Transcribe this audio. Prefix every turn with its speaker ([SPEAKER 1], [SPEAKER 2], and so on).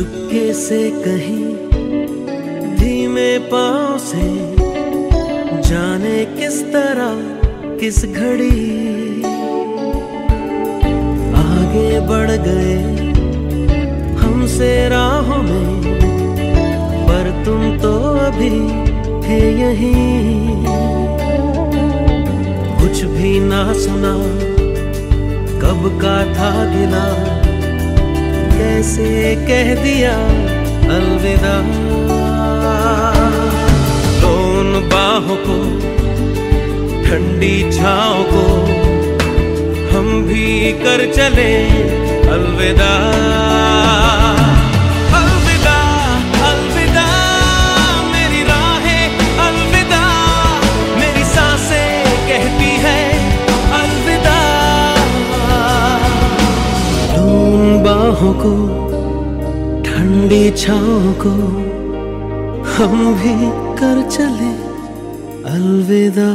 [SPEAKER 1] चुपके से कहीं धीमे पाँव से जाने किस तरह किस घड़ी आगे बढ़ गए हमसे राहों में, पर तुम तो अभी थे यहीं। कुछ भी ना सुना, कब का था गिला कैसे कह दिया, अलविदा। लोन बाहों को, ठंडी छाओ को, हम भी कर चले, अलविदा। बाहों को ठंडी छाओ को हम भी कर चले अलविदा।